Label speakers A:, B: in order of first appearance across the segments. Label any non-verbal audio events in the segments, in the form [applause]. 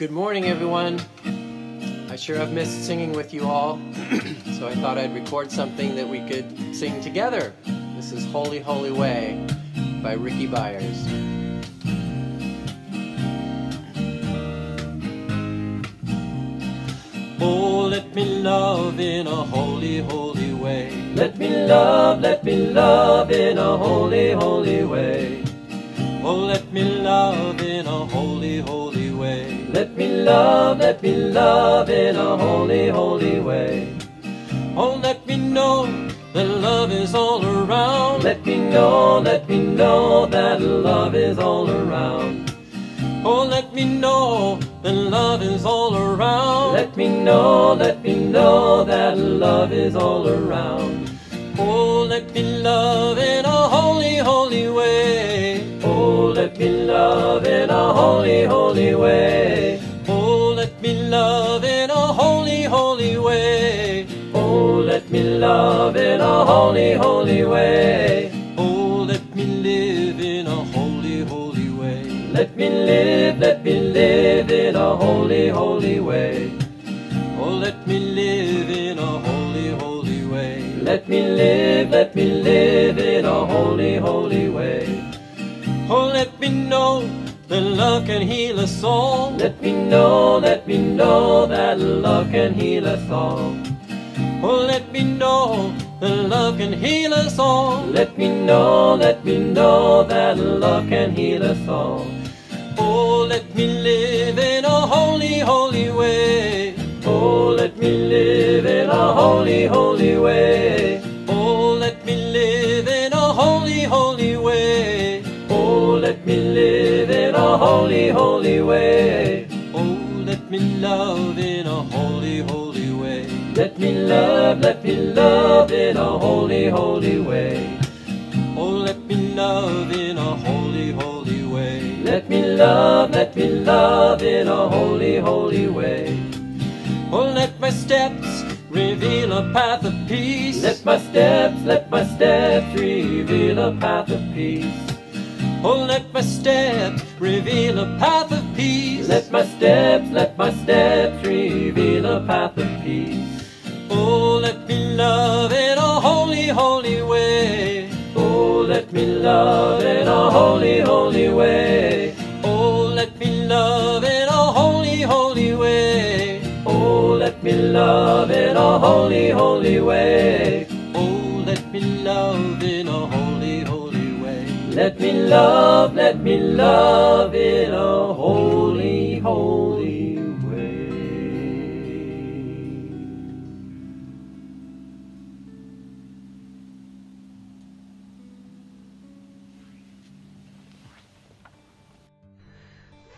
A: Good morning, everyone. I sure have missed singing with you all, [clears throat] so I thought I'd record something that we could sing together. This is Holy, Holy Way by Rickie Byars. Oh, let me love in a holy, holy way. Let me love, let me love in a holy, holy way. Oh, let me love in a holy, holy way. Let me love, let me love in a holy, holy way. Oh, let me know that love is all around. Let me know, let me know that love is all around. Oh, let me know that love is all around. Let me know, let me know that love is all around. Oh, let me love in a holy, holy way. Let me love in a holy, holy way. Oh, let me love in a holy, holy way. Oh, let me love in a holy, holy way. Oh, let me live in a holy, holy way. Let me live, let me live in a holy, holy way. Oh, let me live in a holy, holy way. Let me live, let me live in a holy, holy way. Oh, let me know that love can heal us all. Let me know, let me know that love can heal us all. Oh, let me know that love can heal us all. Let me know, let me know that love can heal us all. Oh, let me live in a holy, holy way. Oh, let me live in a holy, holy way. A holy, holy way. Oh, let me love in a holy, holy way. Let me love, let me love in a holy, holy way. Oh, let me love in a holy, holy way. Let me love, let me love in a holy, holy way. Oh, let my steps reveal a path of peace. Let my steps, let my steps reveal a path of peace. Oh, let my steps reveal a path of peace. Let my steps, let my steps reveal a path of peace. Oh, let me love in a holy, holy way. Oh, let me love in a holy, holy way. Oh, let me love in a holy, holy way. Oh, let me love in a holy, holy way. Oh, let me love in a holy, holy way. Let me love, let me love in a holy, holy way.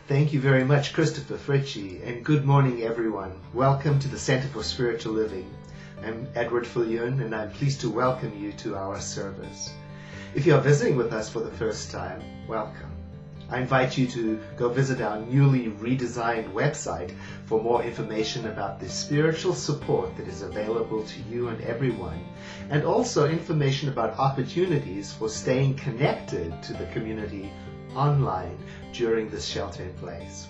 B: Thank you very much, Christopher Fritchie, and good morning, everyone. Welcome to the Center for Spiritual Living. I'm Edward Viljoen, and I'm pleased to welcome you to our service. If you are visiting with us for the first time, welcome. I invite you to go visit our newly redesigned website for more information about the spiritual support that is available to you and everyone, and also information about opportunities for staying connected to the community online during this shelter in place.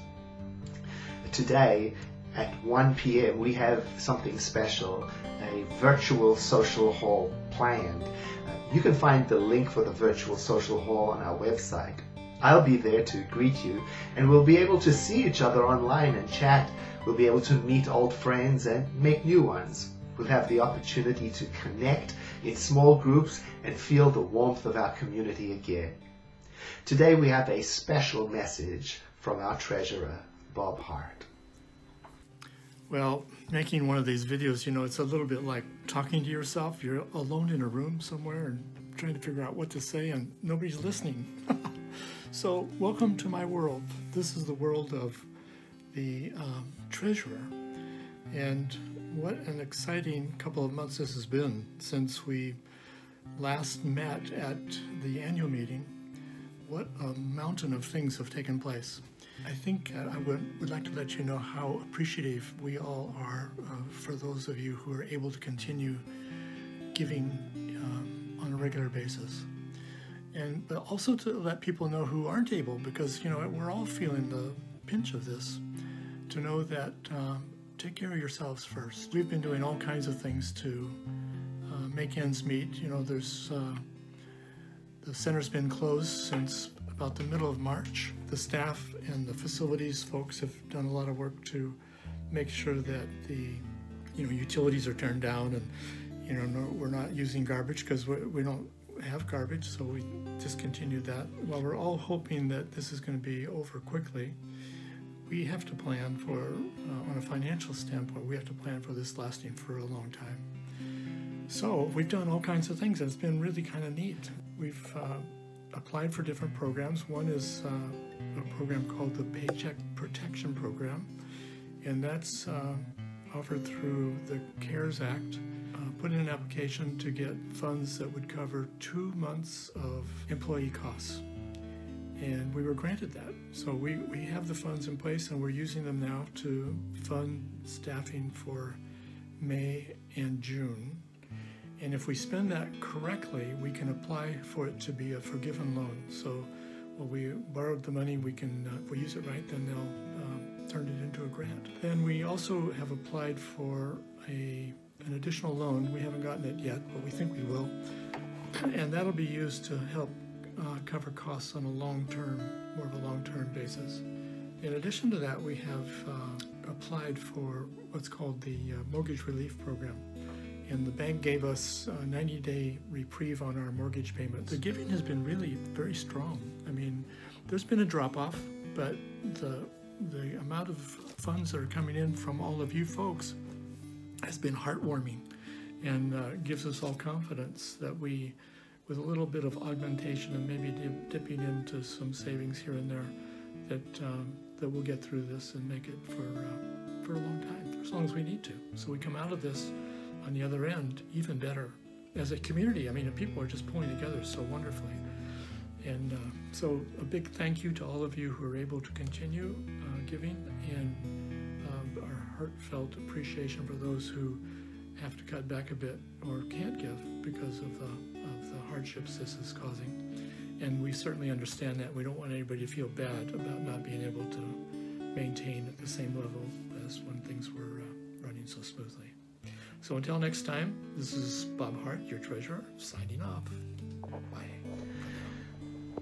B: Today at 1 p.m. we have something special, a virtual social hall planned. You can find the link for the virtual social hall on our website. I'll be there to greet you and we'll be able to see each other online and chat. We'll be able to meet old friends and make new ones. We'll have the opportunity to connect in small groups and feel the warmth of our community again. Today we have a special message from our treasurer, Bob Hart.
C: Well, making one of these videos, you know, it's a little bit like talking to yourself. You're alone in a room somewhere and trying to figure out what to say, and nobody's listening. [laughs] so, welcome to my world. This is the world of the um, treasurer. And what an exciting couple of months this has been since we last met at the annual meeting. What a mountain of things have taken place. I think uh, I would, would like to let you know how appreciative we all are uh, for those of you who are able to continue giving um, on a regular basis. And but also to let people know who aren't able, because you know we're all feeling the pinch of this, to know that um, take care of yourselves first. We've been doing all kinds of things to uh, make ends meet. You know, there's uh, the center's been closed since about the middle of March. The staff and the facilities folks have done a lot of work to make sure that the you know utilities are turned down and you know no, we're not using garbage because we, we don't have garbage, so we discontinued that. While we're all hoping that this is going to be over quickly, we have to plan for, uh, on a financial standpoint, we have to plan for this lasting for a long time. So we've done all kinds of things, and it's been really kind of neat. We've uh, applied for different programs. One is uh, a program called the Paycheck Protection Program, and that's uh, offered through the CARES Act put in an application to get funds that would cover two months of employee costs. And we were granted that. So we, we have the funds in place and we're using them now to fund staffing for May and June. And if we spend that correctly, we can apply for it to be a forgiven loan. So when we borrowed the money, we can, uh, if we use it right, then they'll um, turn it into a grant. Then we also have applied for a an additional loan. We haven't gotten it yet, but we think we will. [clears throat] And that'll be used to help uh, cover costs on a long-term, more of a long-term basis. In addition to that, we have uh, applied for what's called the uh, mortgage relief program. And the bank gave us a 90-day reprieve on our mortgage payments. The giving has been really very strong. I mean, there's been a drop-off, but the the amount of funds that are coming in from all of you folks has been heartwarming and uh, gives us all confidence that we, with a little bit of augmentation and maybe dip, dipping into some savings here and there, that um, that we'll get through this and make it for uh, for a long time, for as long as we need to. So we come out of this on the other end even better as a community. I mean, people are just pulling together so wonderfully. And uh, so a big thank you to all of you who are able to continue uh, giving and our heartfelt appreciation for those who have to cut back a bit or can't give because of the, of the hardships this is causing. And we certainly understand that. We don't want anybody to feel bad about not being able to maintain at the same level as when things were uh, running so smoothly. So until next time, this is Bob Hart, your treasurer, signing off. Bye.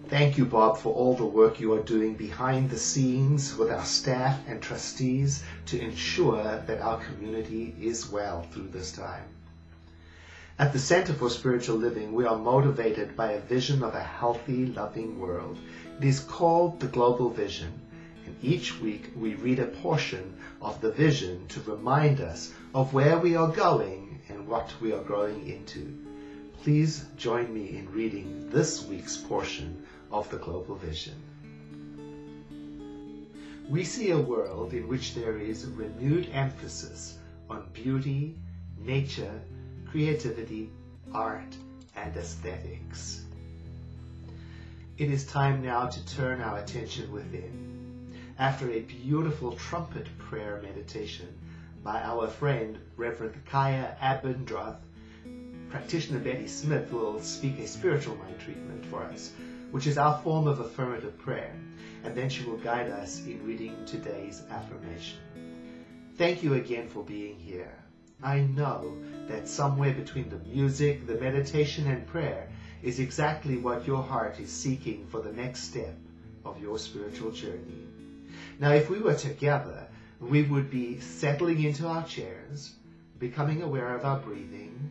B: Thank you, Bob, for all the work you are doing behind the scenes with our staff and trustees to ensure that our community is well through this time. At the Center for Spiritual Living, we are motivated by a vision of a healthy, loving world. It is called the Global Vision, each week we read a portion of the vision to remind us of where we are going and what we are growing into. Please join me in reading this week's portion of the global vision. We see a world in which there is renewed emphasis on beauty, nature, creativity, art, and aesthetics. It is time now to turn our attention within. After a beautiful trumpet prayer meditation by our friend Reverend Kaya Abendroth, practitioner Betty Smith will speak a spiritual mind treatment for us which is our form of affirmative prayer, and then she will guide us in reading today's affirmation. Thank you again for being here. I know that somewhere between the music, the meditation, and prayer is exactly what your heart is seeking for the next step of your spiritual journey. Now, if we were together, we would be settling into our chairs, becoming aware of our breathing,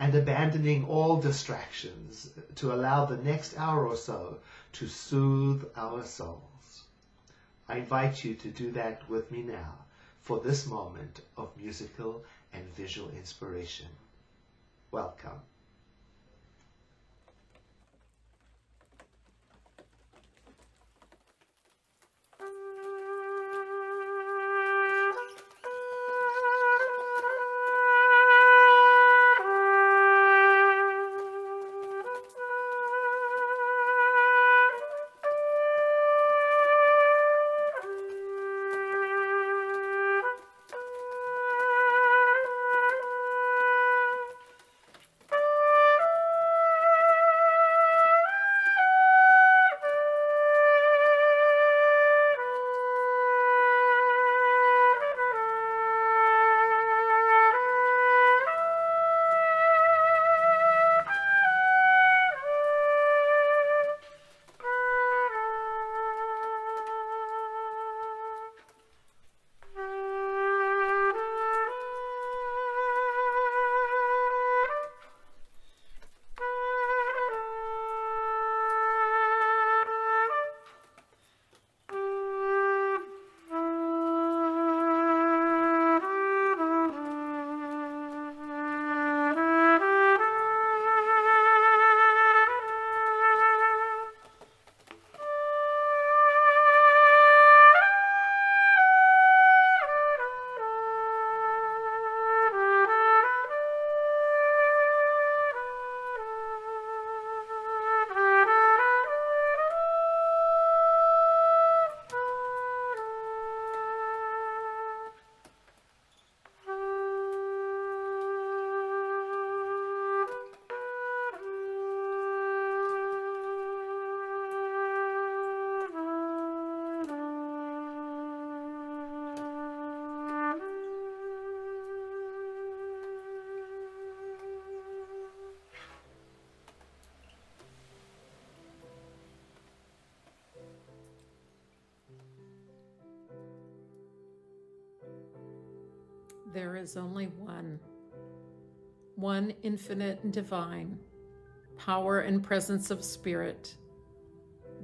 B: and abandoning all distractions to allow the next hour or so to soothe our souls. I invite you to do that with me now for this moment of musical and visual inspiration. Welcome.
D: There is only one, one infinite and divine power and presence of spirit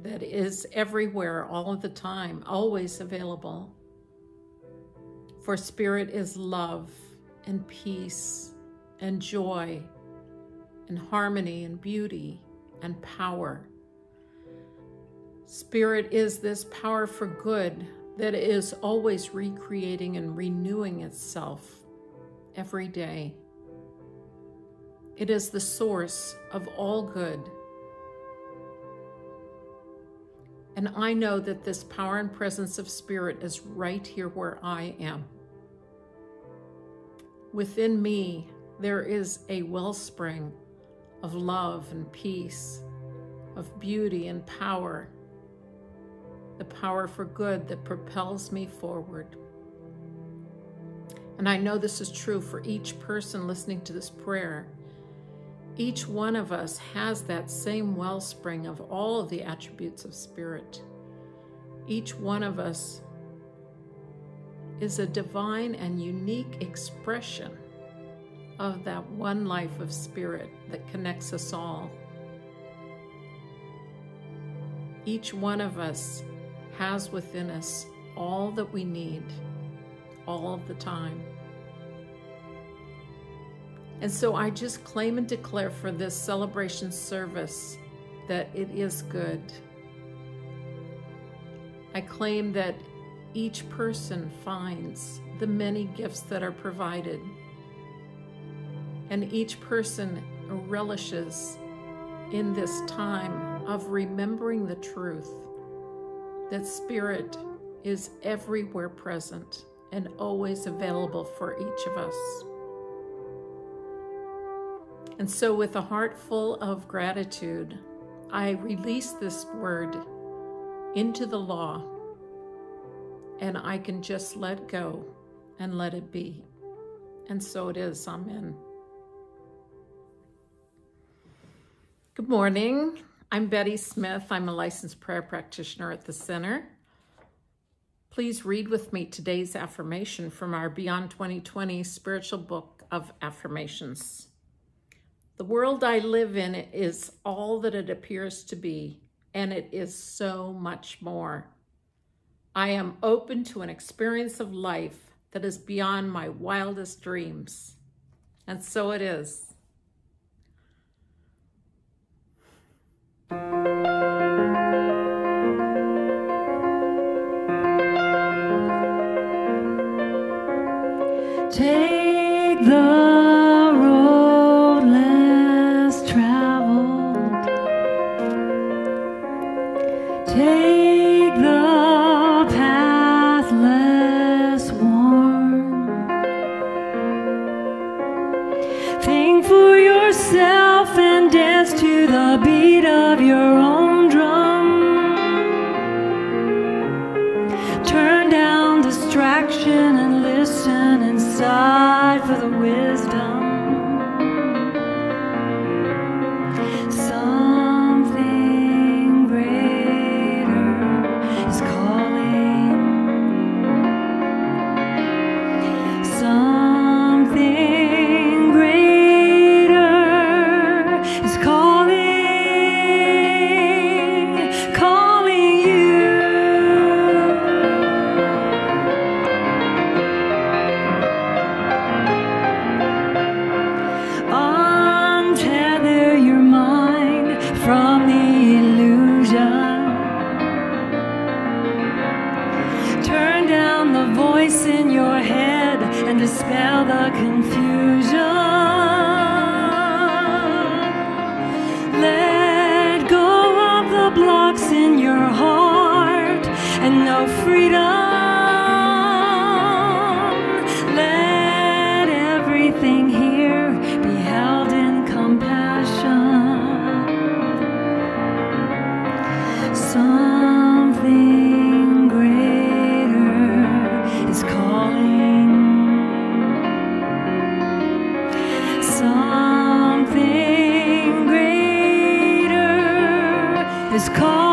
D: that is everywhere all of the time, always available. For spirit is love and peace and joy and harmony and beauty and power. Spirit is this power for good that is always recreating and renewing itself every day. It is the source of all good. And I know that this power and presence of Spirit is right here where I am. Within me, there is a wellspring of love and peace, of beauty and power, the power for good that propels me forward. And I know this is true for each person listening to this prayer. Each one of us has that same wellspring of all of the attributes of spirit. Each one of us is a divine and unique expression of that one life of spirit that connects us all. Each one of us has within us all that we need all of the time. And so I just claim and declare for this celebration service that it is good. I claim that each person finds the many gifts that are provided and each person relishes in this time of remembering the truth that Spirit is everywhere present and always available for each of us. And so, with a heart full of gratitude, I release this word into the law, and I can just let go and let it be. And so it is. Amen. Good morning. I'm Betty Smith. I'm a licensed prayer practitioner at the Center. Please read with me today's affirmation from our Beyond 2020 spiritual book of affirmations. The world I live in is all that it appears to be, and it is so much more. I am open to an experience of life that is beyond my wildest dreams. And so it is.
E: Take the is calling,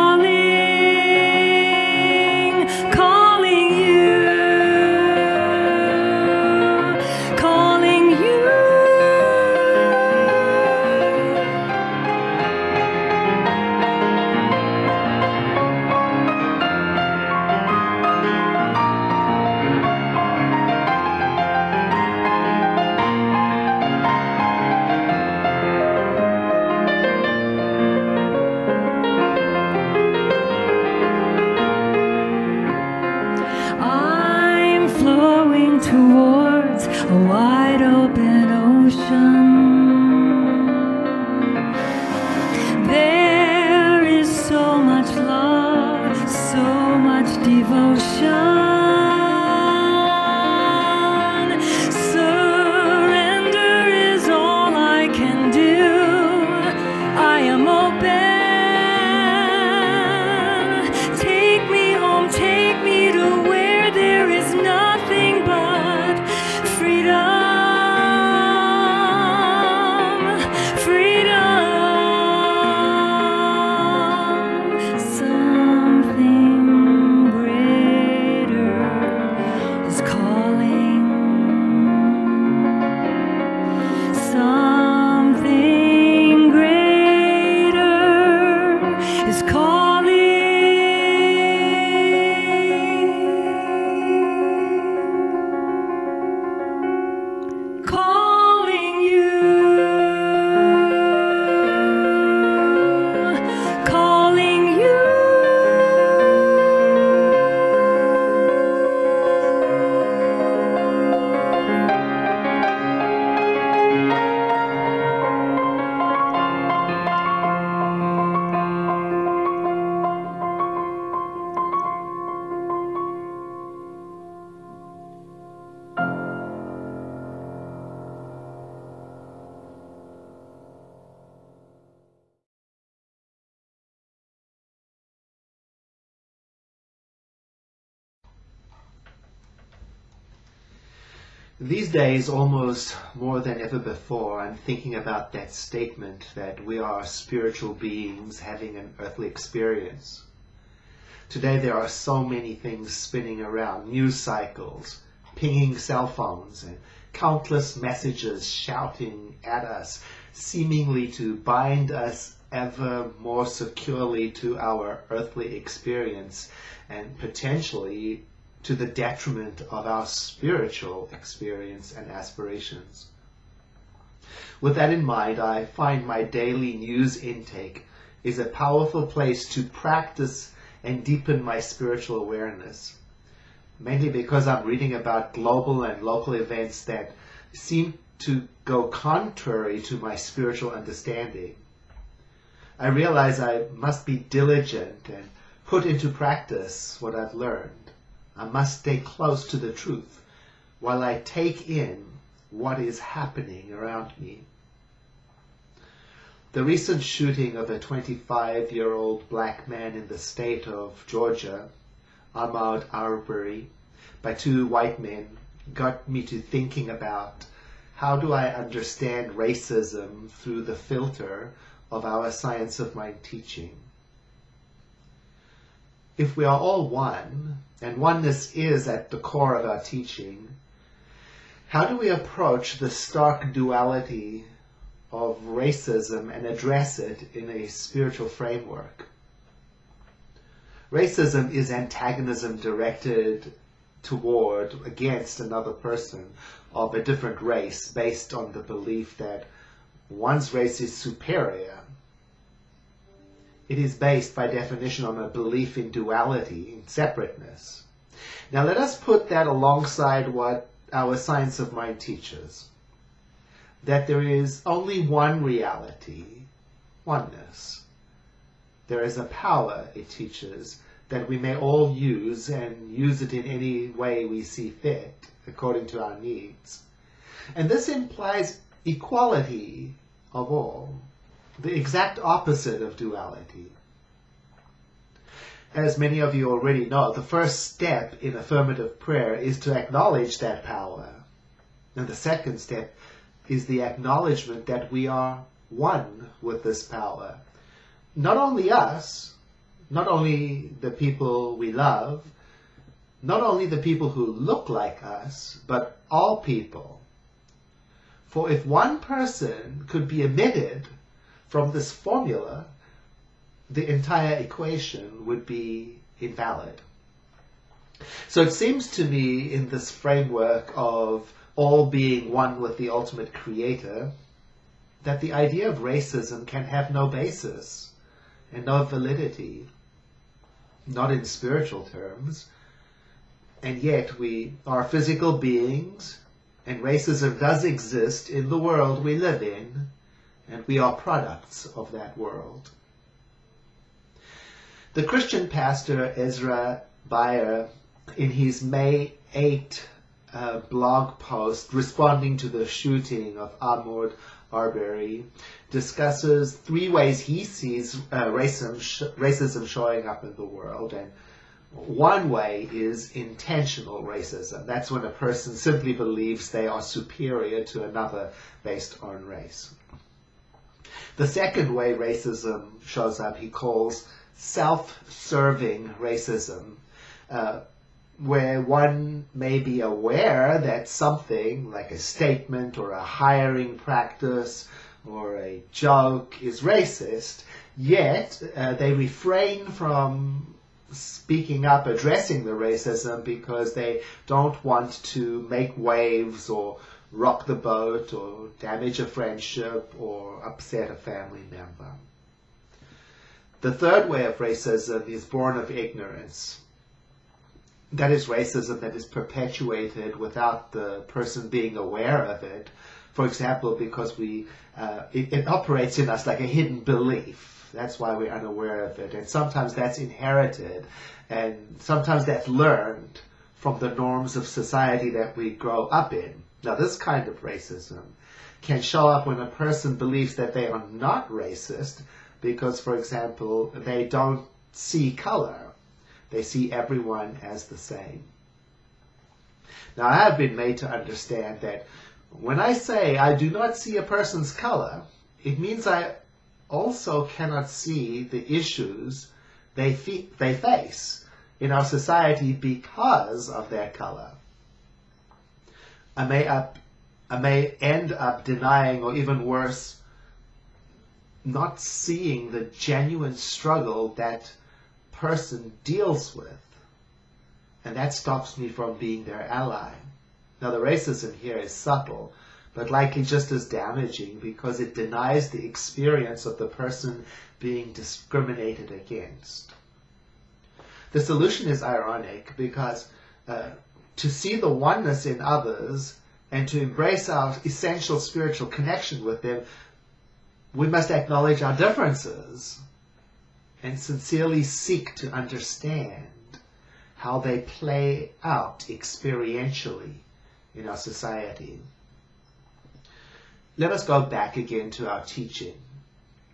B: These days, almost more than ever before, I'm thinking about that statement that we are spiritual beings having an earthly experience. Today, there are so many things spinning around news cycles, pinging cell phones, and countless messages shouting at us, seemingly to bind us ever more securely to our earthly experience and potentially to the detriment of our spiritual experience and aspirations. With that in mind, I find my daily news intake is a powerful place to practice and deepen my spiritual awareness. Mainly because I'm reading about global and local events that seem to go contrary to my spiritual understanding. I realize I must be diligent and put into practice what I've learned. I must stay close to the truth while I take in what is happening around me. The recent shooting of a 25 year old black man in the state of Georgia, Ahmaud Arbery, by two white men got me to thinking about how do I understand racism through the filter of our science of mind teaching. If we are all one, and oneness is at the core of our teaching, how do we approach the stark duality of racism and address it in a spiritual framework? Racism is antagonism directed toward, against another person of a different race based on the belief that one's race is superior. It is based by definition on a belief in duality, in separateness. Now let us put that alongside what our science of mind teaches. That there is only one reality, oneness. There is a power, it teaches, that we may all use and use it in any way we see fit, according to our needs. And this implies equality of all, the exact opposite of duality. As many of you already know, the first step in affirmative prayer is to acknowledge that power. And the second step is the acknowledgement that we are one with this power. Not only us, not only the people we love, not only the people who look like us, but all people. For if one person could be omitted from this formula, the entire equation would be invalid. So it seems to me in this framework of all being one with the ultimate creator, that the idea of racism can have no basis and no validity, not in spiritual terms, and yet we are physical beings And racism does exist in the world we live in, and we are products of that world. The Christian pastor Ezra Beyer, in his May 8 uh, blog post responding to the shooting of Ahmaud Arbery, discusses three ways he sees uh, racism, sh- racism showing up in the world. And one way is intentional racism. That's when a person simply believes they are superior to another based on race. The second way racism shows up, he calls self-serving racism, uh, where one may be aware that something like a statement or a hiring practice or a joke is racist, yet uh, they refrain from speaking up, addressing the racism because they don't want to make waves or rock the boat or damage a friendship or upset a family member. The third way of racism is born of ignorance. That is racism that is perpetuated without the person being aware of it. For example, because we uh, it, it operates in us like a hidden belief. That's why we're unaware of it. And sometimes that's inherited, and sometimes that's learned from the norms of society that we grow up in. Now, this kind of racism can show up when a person believes that they are not racist because, for example, they don't see color. They see everyone as the same. Now, I have been made to understand that when I say I do not see a person's color, it means I also cannot see the issues they, fe- they face in our society because of their color. I may up, I may end up denying, or even worse, not seeing the genuine struggle that person deals with. And that stops me from being their ally. Now, the racism here is subtle, but likely just as damaging because it denies the experience of the person being discriminated against. The solution is ironic because uh, to see the oneness in others and to embrace our essential spiritual connection with them, we must acknowledge our differences and sincerely seek to understand how they play out experientially in our society. Let us go back again to our teaching.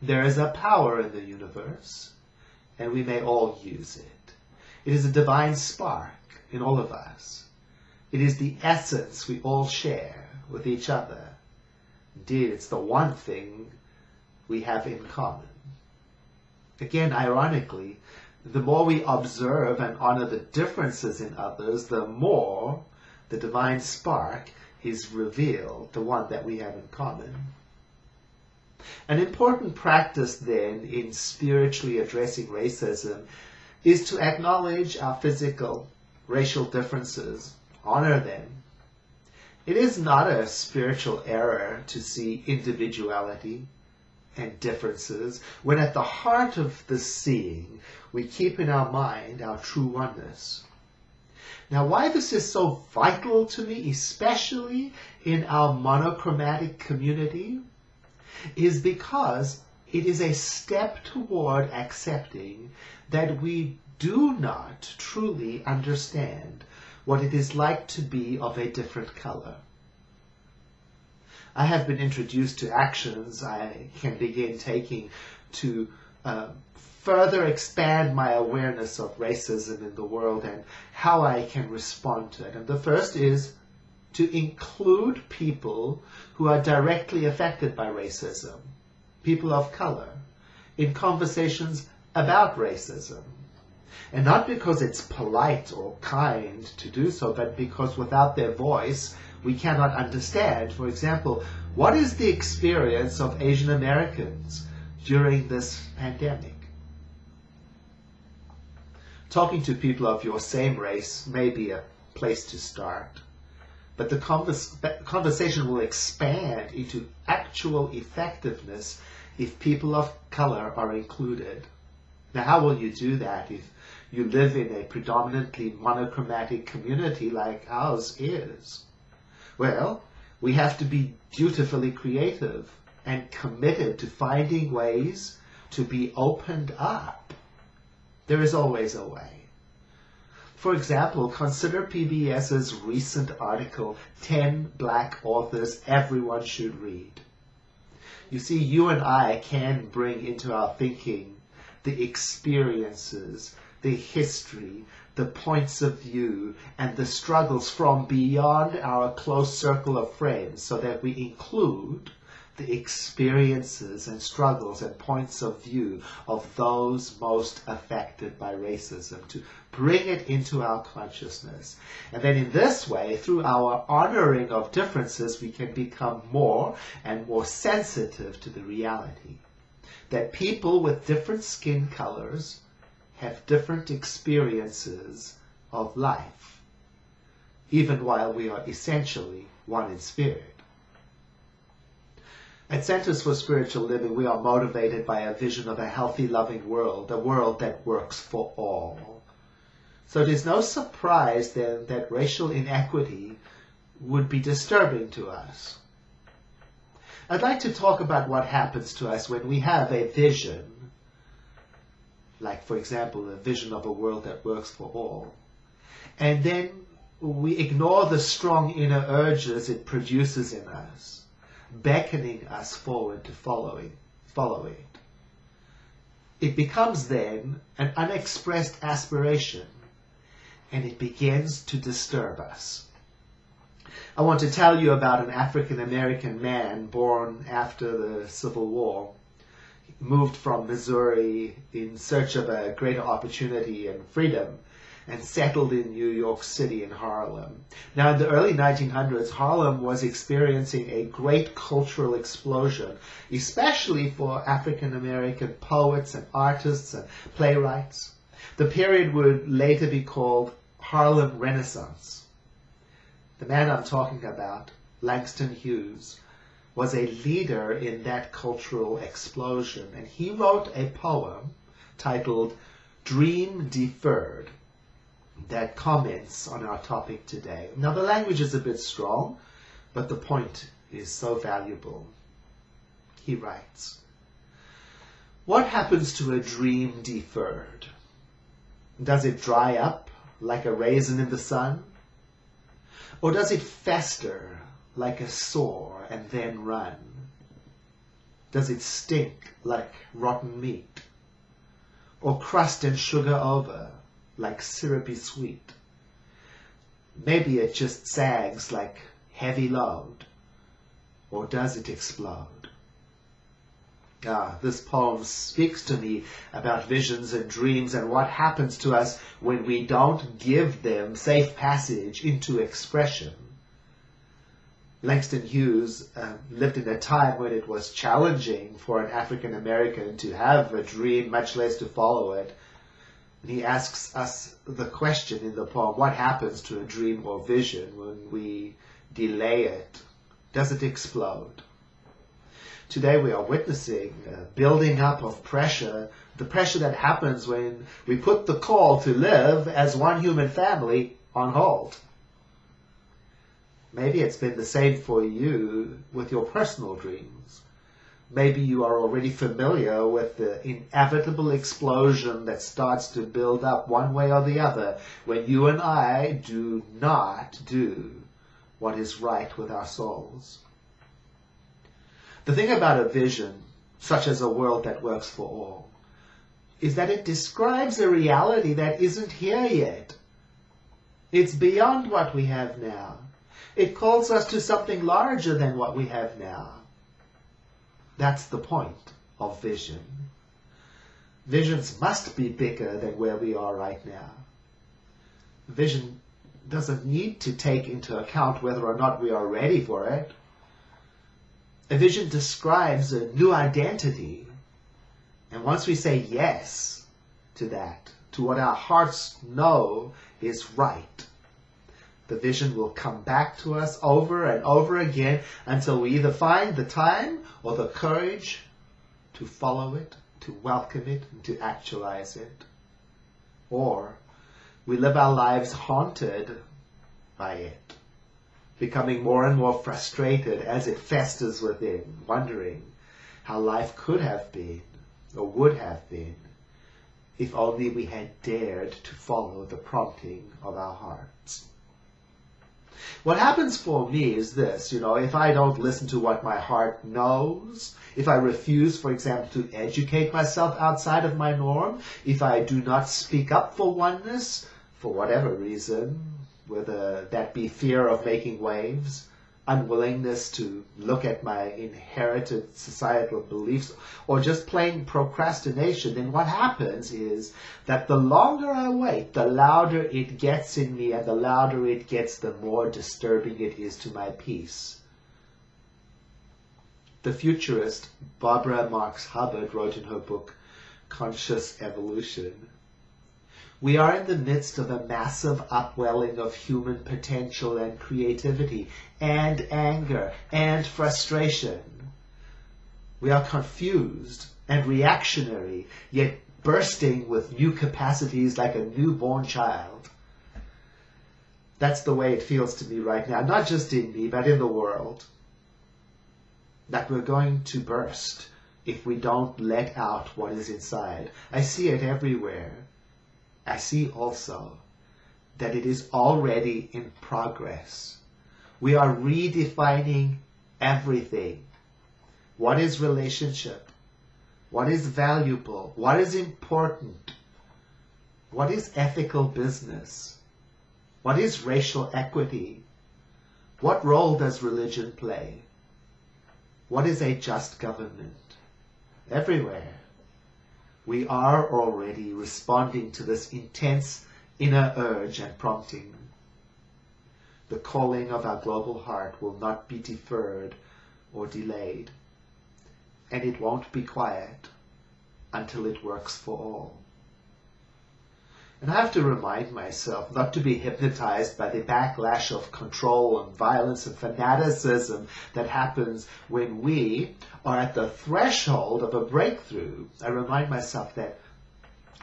B: There is a power in the universe, and we may all use it. It is a divine spark in all of us. It is the essence we all share with each other. Indeed, it's the one thing we have in common. Again, ironically, the more we observe and honor the differences in others, the more the divine spark is revealed, the one that we have in common. An important practice then in spiritually addressing racism is to acknowledge our physical, racial differences, honor them. It is not a spiritual error to see individuality and differences when at the heart of the seeing we keep in our mind our true oneness. Now, why this is so vital to me, especially in our monochromatic community, is because it is a step toward accepting that we do not truly understand what it is like to be of a different color. I have been introduced to actions I can begin taking to uh, further expand my awareness of racism in the world and how I can respond to it. And the first is to include people who are directly affected by racism, people of color, in conversations about racism. And not because it's polite or kind to do so, but because without their voice, we cannot understand. For example, what is the experience of Asian Americans during this pandemic? Talking to people of your same race may be a place to start, but the convers conversation will expand into actual effectiveness if people of color are included. Now, how will you do that if you live in a predominantly monochromatic community like ours is? Well, we have to be dutifully creative and committed to finding ways to be opened up. There is always a way. For example, consider PBS's recent article, 10 Black Authors Everyone Should Read. You see, you and I can bring into our thinking the experiences, the history, the points of view, and the struggles from beyond our close circle of friends so that we include the experiences and struggles and points of view of those most affected by racism, to bring it into our consciousness. And then in this way, through our honoring of differences, we can become more and more sensitive to the reality that people with different skin colors have different experiences of life, even while we are essentially one in spirit. At Centers for Spiritual Living, we are motivated by a vision of a healthy, loving world, a world that works for all. So it is no surprise then that racial inequity would be disturbing to us. I'd like to talk about what happens to us when we have a vision, like, for example, a vision of a world that works for all, and then we ignore the strong inner urges it produces in us beckoning us forward to following, follow it. It becomes then an unexpressed aspiration and it begins to disturb us. I want to tell you about an African American man born after the Civil War. Moved from Missouri in search of a greater opportunity and freedom and settled in New York City in Harlem. Now, in the early 1900s, Harlem was experiencing a great cultural explosion, especially for African American poets and artists and playwrights. The period would later be called Harlem Renaissance. The man I'm talking about, Langston Hughes, was a leader in that cultural explosion, and he wrote a poem titled Dream Deferred that comments on our topic today. Now, the language is a bit strong, but the point is so valuable. He writes, What happens to a dream deferred? Does it dry up like a raisin in the sun? Or does it fester like a sore and then run? Does it stink like rotten meat? Or crust and sugar over? like syrupy sweet. Maybe it just sags like heavy load, or does it explode? Ah, this poem speaks to me about visions and dreams and what happens to us when we don't give them safe passage into expression. Langston Hughes uh, lived in a time when it was challenging for an African American to have a dream, much less to follow it. And he asks us the question in the poem, what happens to a dream or vision when we delay it? Does it explode? Today we are witnessing a building up of pressure, the pressure that happens when we put the call to live as one human family on hold. Maybe it's been the same for you with your personal dreams maybe you are already familiar with the inevitable explosion that starts to build up one way or the other when you and I do not do what is right with our souls. The thing about a vision, such as a world that works for all, is that it describes a reality that isn't here yet. It's beyond what we have now. It calls us to something larger than what we have now. That's the point of vision. Visions must be bigger than where we are right now. Vision doesn't need to take into account whether or not we are ready for it. A vision describes a new identity. And once we say yes to that, to what our hearts know is right, the vision will come back to us over and over again until we either find the time or the courage to follow it, to welcome it, and to actualize it. Or we live our lives haunted by it. becoming more and more frustrated as it festers within, wondering how life could have been or would have been if only we had dared to follow the prompting of our hearts. What happens for me is this, you know, if I don't listen to what my heart knows, if I refuse, for example, to educate myself outside of my norm, if I do not speak up for oneness, for whatever reason, whether that be fear of making waves, unwillingness to look at my inherited societal beliefs, or just plain procrastination, then what happens is that the longer I wait, the louder it gets in me, and the louder it gets, the more disturbing it is to my peace. The futurist Barbara Marx Hubbard wrote in her book Conscious Evolution we are in the midst of a massive upwelling of human potential and creativity and anger and frustration. We are confused and reactionary, yet bursting with new capacities like a newborn child. That's the way it feels to me right now, not just in me, but in the world. That we're going to burst if we don't let out what is inside. I see it everywhere. I see also that it is already in progress. We are redefining everything. What is relationship? What is valuable? What is important? What is ethical business? What is racial equity? What role does religion play? What is a just government? Everywhere we are already responding to this intense inner urge and prompting. The calling of our global heart will not be deferred or delayed, and it won't be quiet until it works for all. And I have to remind myself not to be hypnotized by the backlash of control and violence and fanaticism that happens when we are at the threshold of a breakthrough. I remind myself that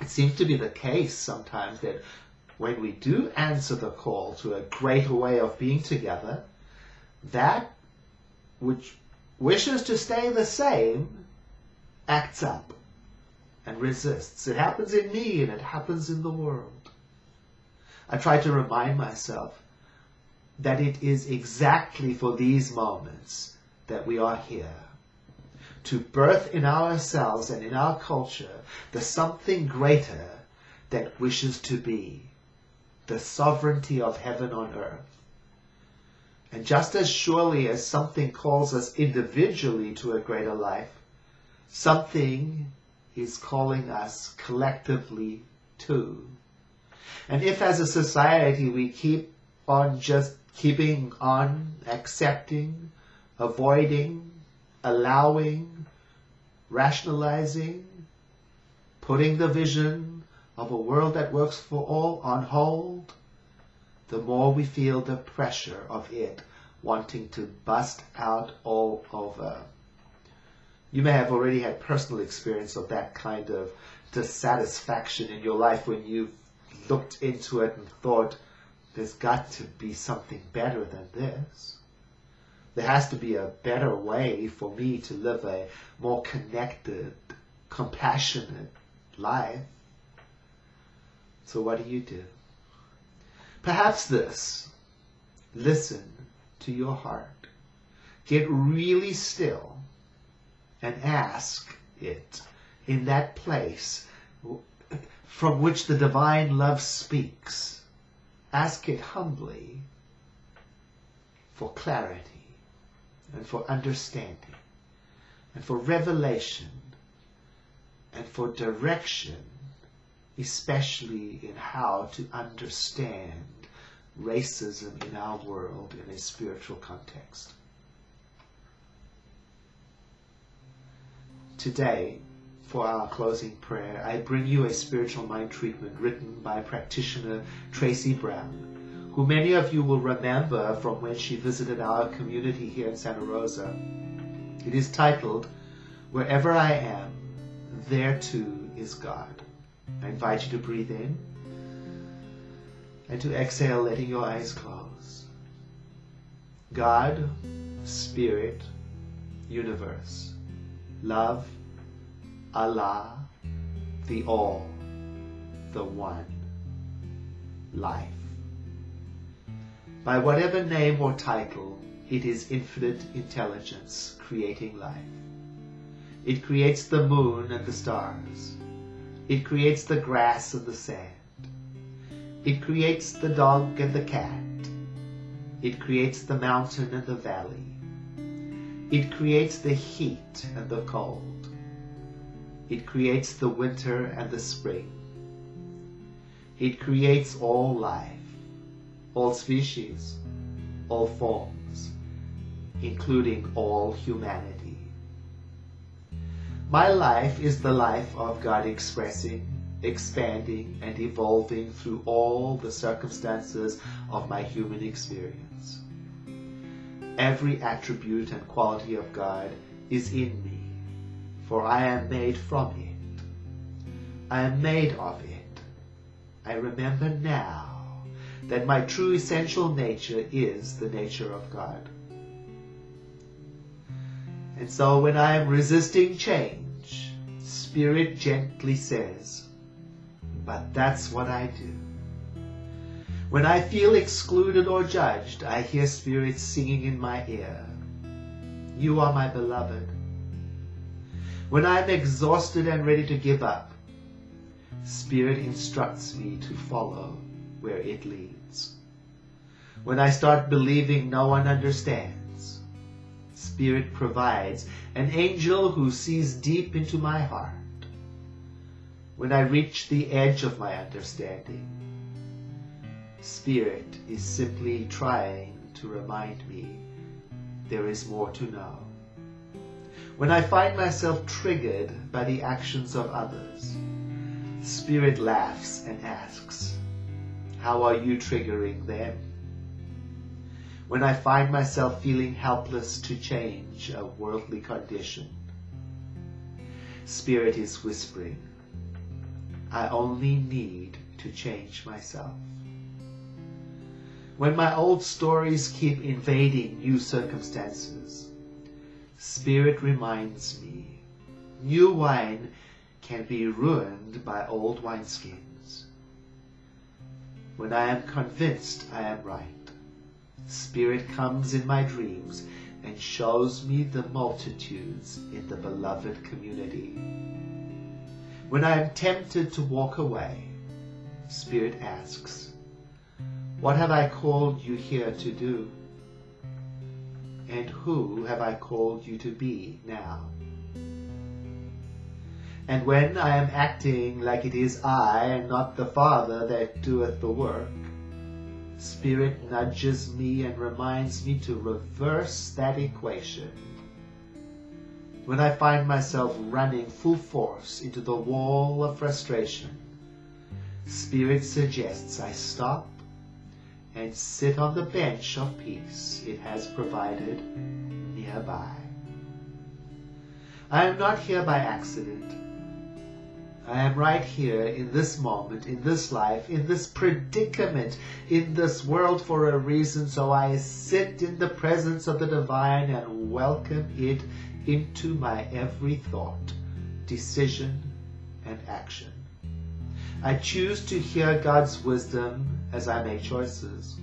B: it seems to be the case sometimes that when we do answer the call to a greater way of being together, that which wishes to stay the same acts up and resists. It happens in me and it happens in the world. I try to remind myself that it is exactly for these moments that we are here. To birth in ourselves and in our culture the something greater that wishes to be, the sovereignty of heaven on earth. And just as surely as something calls us individually to a greater life, something is calling us collectively to. And if as a society we keep on just keeping on accepting, avoiding, allowing, rationalizing, putting the vision of a world that works for all on hold, the more we feel the pressure of it wanting to bust out all over. You may have already had personal experience of that kind of dissatisfaction in your life when you've looked into it and thought, there's got to be something better than this. There has to be a better way for me to live a more connected, compassionate life. So what do you do? Perhaps this. Listen to your heart. Get really still and ask it in that place from which the divine love speaks. Ask it humbly for clarity and for understanding and for revelation and for direction, especially in how to understand racism in our world in a spiritual context. Today, for our closing prayer, I bring you a spiritual mind treatment written by practitioner Tracy Brown, who many of you will remember from when she visited our community here in Santa Rosa. It is titled, Wherever I Am, There Too is God. I invite you to breathe in and to exhale, letting your eyes close. God, Spirit, Universe, Love, Allah, the All, the One, Life. By whatever name or title, it is infinite intelligence creating life. It creates the moon and the stars. It creates the grass and the sand. It creates the dog and the cat. It creates the mountain and the valley. It creates the heat and the cold. It creates the winter and the spring. It creates all life, all species, all forms, including all humanity. My life is the life of God expressing, expanding, and evolving through all the circumstances of my human experience. Every attribute and quality of God is in me, for I am made from it. I am made of it. I remember now that my true essential nature is the nature of God. And so when I am resisting change, Spirit gently says, but that's what I do. When I feel excluded or judged, I hear spirits singing in my ear, You are my beloved. When I am exhausted and ready to give up, Spirit instructs me to follow where it leads. When I start believing no one understands, Spirit provides an angel who sees deep into my heart. When I reach the edge of my understanding, Spirit is simply trying to remind me there is more to know. When I find myself triggered by the actions of others, Spirit laughs and asks, How are you triggering them? When I find myself feeling helpless to change a worldly condition, Spirit is whispering, I only need to change myself. When my old stories keep invading new circumstances, Spirit reminds me, new wine can be ruined by old wineskins. When I am convinced I am right, Spirit comes in my dreams and shows me the multitudes in the beloved community. When I am tempted to walk away, Spirit asks, What have I called you here to do? And who have I called you to be now? And when I am acting like it is I and not the Father that doeth the work, Spirit nudges me and reminds me to reverse that equation. When I find myself running full force into the wall of frustration, Spirit suggests I stop and sit on the bench of peace it has provided nearby. I am not here by accident. I am right here in this moment, in this life, in this predicament, in this world for a reason, so I sit in the presence of the divine and welcome it into my every thought, decision, and action. I choose to hear God's wisdom as I make choices.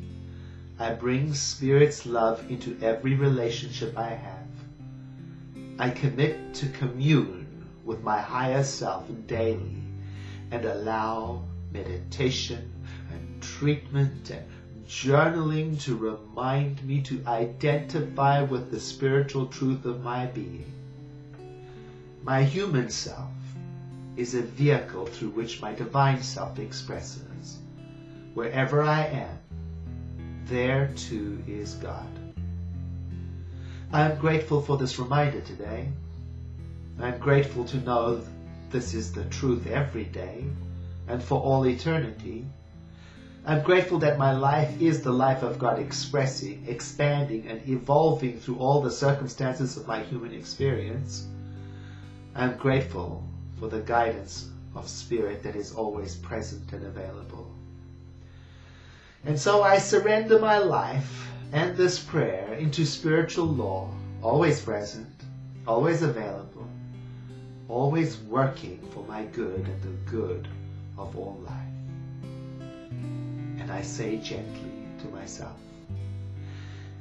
B: I bring Spirit's love into every relationship I have. I commit to commune with my higher self daily and allow meditation and treatment and journaling to remind me to identify with the spiritual truth of my being. My human self is a vehicle through which my divine self expresses. Wherever I am, there too is God. I am grateful for this reminder today. I'm grateful to know this is the truth every day and for all eternity. I'm grateful that my life is the life of God expressing, expanding, and evolving through all the circumstances of my human experience. I'm grateful for the guidance of Spirit that is always present and available. And so I surrender my life and this prayer into spiritual law, always present, always available, always working for my good and the good of all life. And I say gently to myself,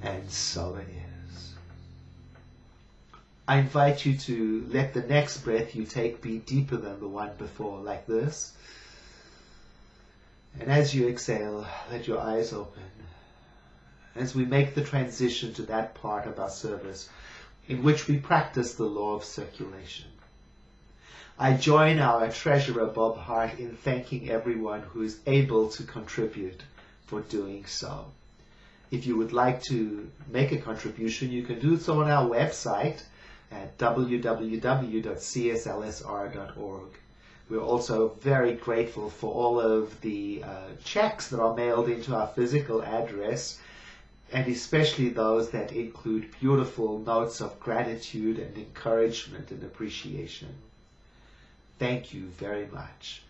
B: and so it is. I invite you to let the next breath you take be deeper than the one before, like this. And as you exhale, let your eyes open as we make the transition to that part of our service in which we practice the law of circulation. I join our treasurer Bob Hart in thanking everyone who is able to contribute for doing so. If you would like to make a contribution, you can do so on our website at www.cslsr.org. We're also very grateful for all of the uh, checks that are mailed into our physical address, and especially those that include beautiful notes of gratitude and encouragement and appreciation. Thank you very much.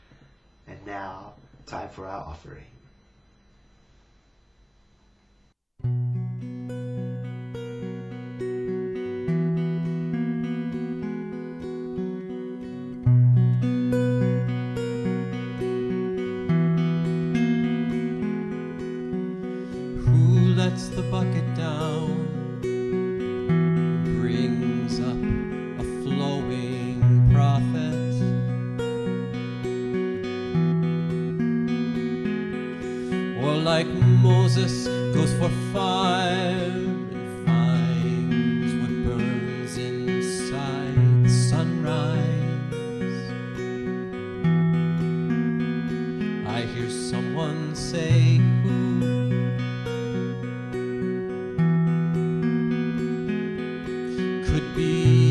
B: And now, time for our offering.
A: Could be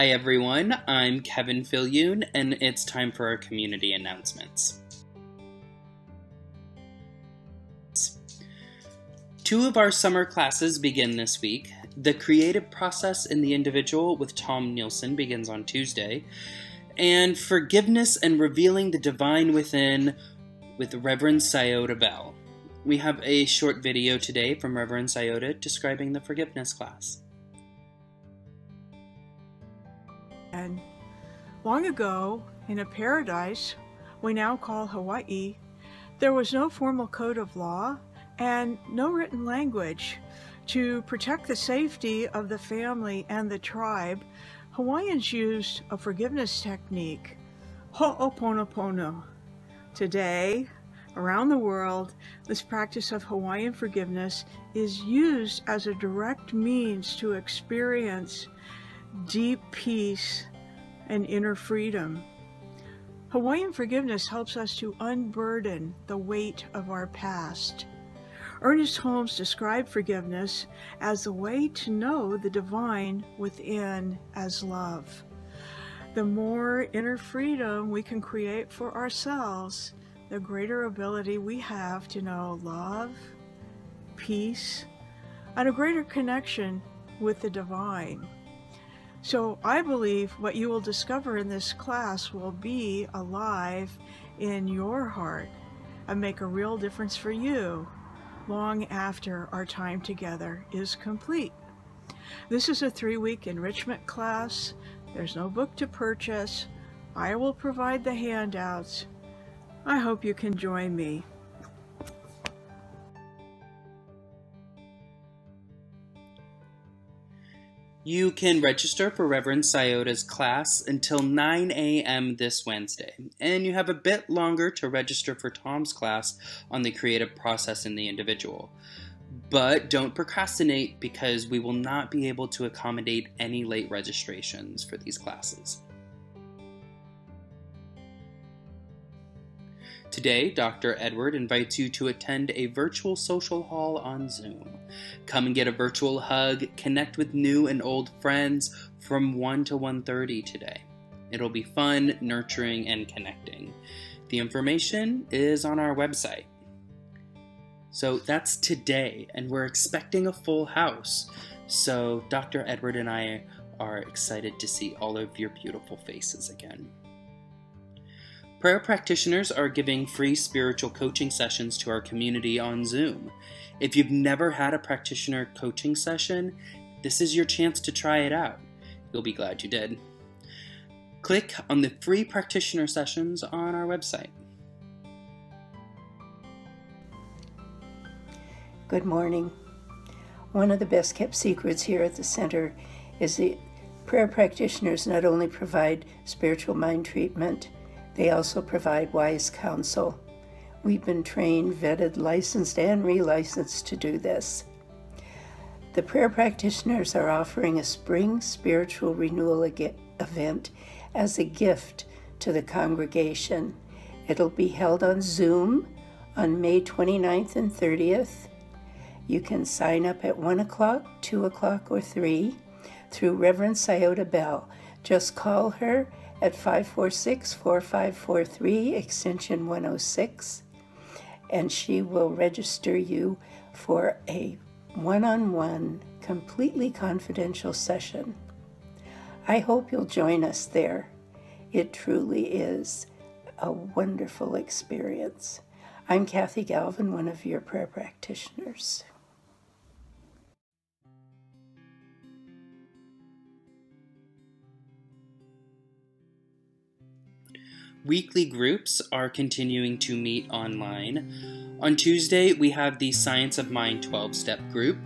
F: Hi everyone, I'm Kevin Viljoen, and it's time for our community announcements. Two of our summer classes begin this week. The creative process in the individual with Tom Nielsen begins on Tuesday, and forgiveness and revealing the divine within with Reverend Scioto Bell. We have a short video today from Reverend Scioto describing the forgiveness class.
G: And long ago, in a paradise we now call Hawaii, there was no formal code of law and no written language. To protect the safety of the family and the tribe, Hawaiians used a forgiveness technique, ho'oponopono. Today, around the world, this practice of Hawaiian forgiveness is used as a direct means to experience deep peace and inner freedom. Hawaiian forgiveness helps us to unburden the weight of our past. Ernest Holmes described forgiveness as the way to know the divine within as love. The more inner freedom we can create for ourselves, the greater ability we have to know love, peace, and a greater connection with the divine. So I believe what you will discover in this class will be alive in your heart and make a real difference for you long after our time together is complete. This is a three-week enrichment class. There's no book to purchase. I will provide the handouts. I hope you can join me.
F: You can register for Reverend Scioto's class until 9 a.m. this Wednesday, and you have a bit longer to register for Tom's class on the creative process in the individual. But don't procrastinate because we will not be able to accommodate any late registrations for these classes. Today, Dr. Edward invites you to attend a virtual social hall on Zoom. Come and get a virtual hug, connect with new and old friends from 1 to 1:30 today. It'll be fun, nurturing, and connecting. The information is on our website. So that's today, and we're expecting a full house. So Dr. Edward and I are excited to see all of your beautiful faces again. Prayer practitioners are giving free spiritual coaching sessions to our community on Zoom. If you've never had a practitioner coaching session, this is your chance to try it out. You'll be glad you did. Click on the free practitioner sessions on our website.
H: Good morning. One of the best kept secrets here at the center is that prayer practitioners not only provide spiritual mind treatment, they also provide wise counsel. We've been trained, vetted, licensed, and relicensed to do this. The prayer practitioners are offering a spring spiritual renewal event as a gift to the congregation. It'll be held on Zoom on May 29th and 30th. You can sign up at 1 o'clock, 2 o'clock, or 3 through Reverend Scioto Bell. Just call her at 546 4543, extension 106, and she will register you for a one on one, completely confidential session. I hope you'll join us there. It truly is a wonderful experience. I'm Kathy Galvin, one of your prayer practitioners.
F: Weekly groups are continuing to meet online. On Tuesday, we have the Science of Mind 12 step group.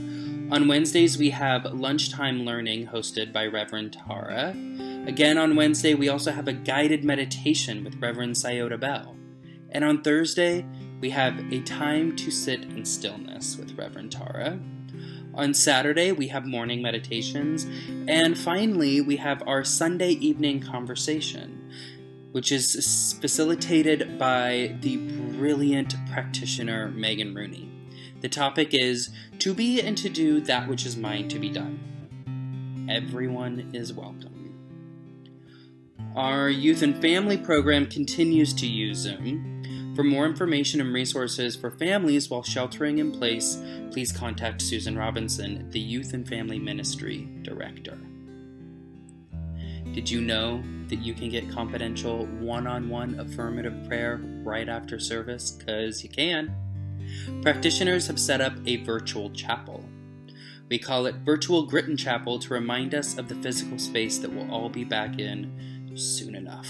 F: On Wednesdays, we have Lunchtime Learning hosted by Reverend Tara. Again, on Wednesday, we also have a guided meditation with Reverend Scioto Bell. And on Thursday, we have a time to sit in stillness with Reverend Tara. On Saturday, we have morning meditations. And finally, we have our Sunday evening conversation which is facilitated by the brilliant practitioner Megan Rooney. The topic is To be and to do that which is mine to be done. Everyone is welcome. Our youth and family program continues to use Zoom. For more information and resources for families while sheltering in place, please contact Susan Robinson, the Youth and Family Ministry Director. Did you know that you can get confidential one on one affirmative prayer right after service? Because you can. Practitioners have set up a virtual chapel. We call it Virtual Gritton Chapel to remind us of the physical space that we'll all be back in soon enough.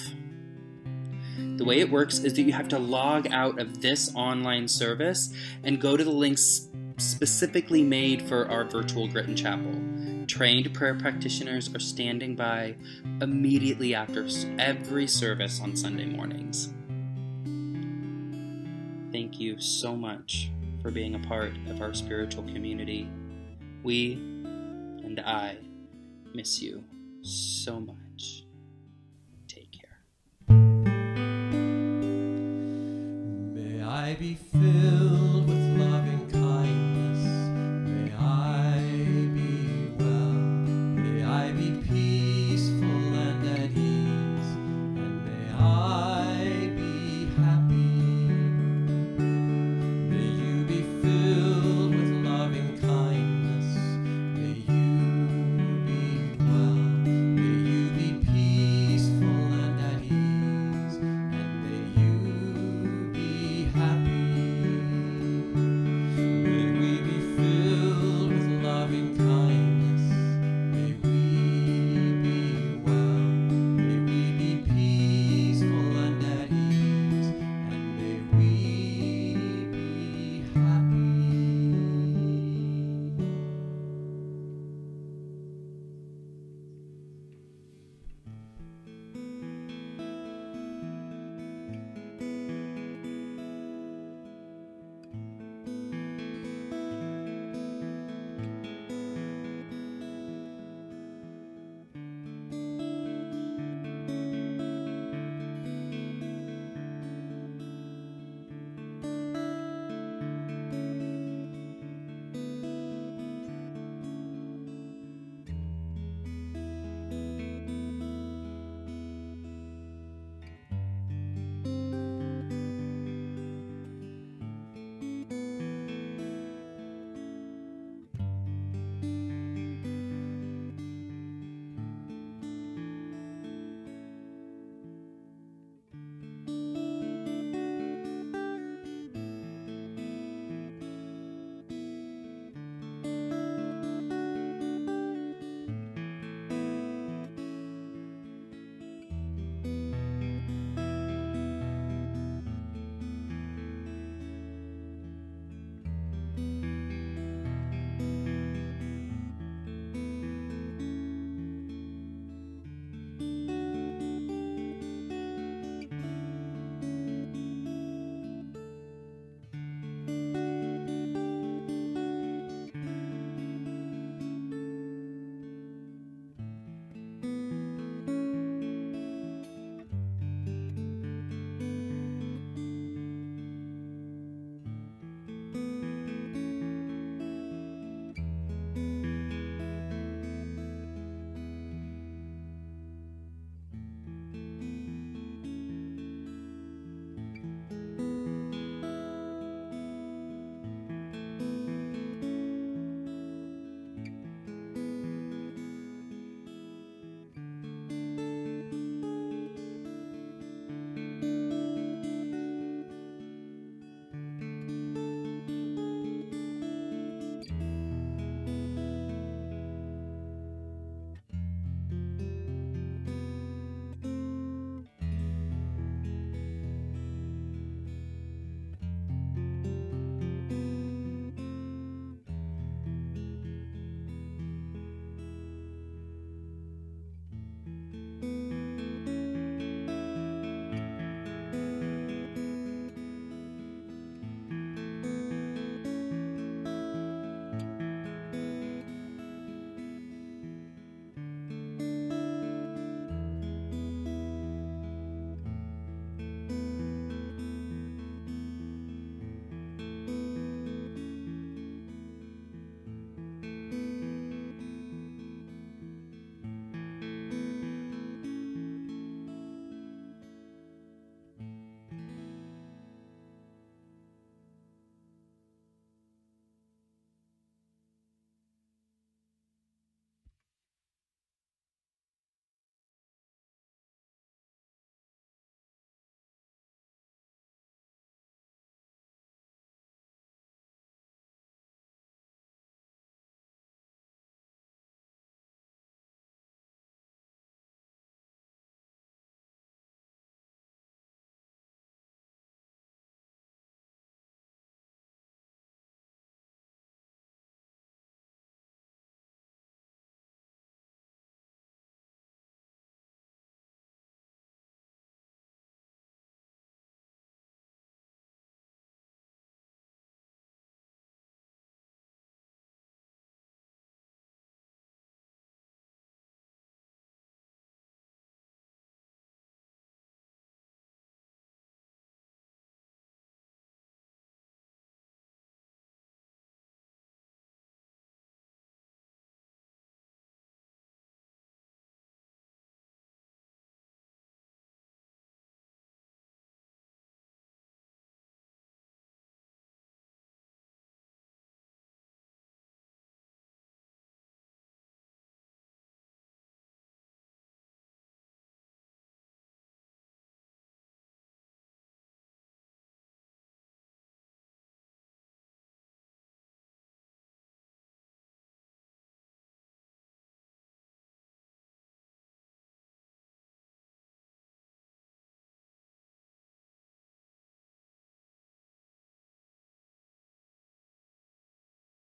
F: The way it works is that you have to log out of this online service and go to the links specifically made for our virtual Gritton Chapel. Trained prayer practitioners are standing by immediately after every service on Sunday mornings. Thank you so much for being a part of our spiritual community. We and I miss you so much. Take care.
A: May I be filled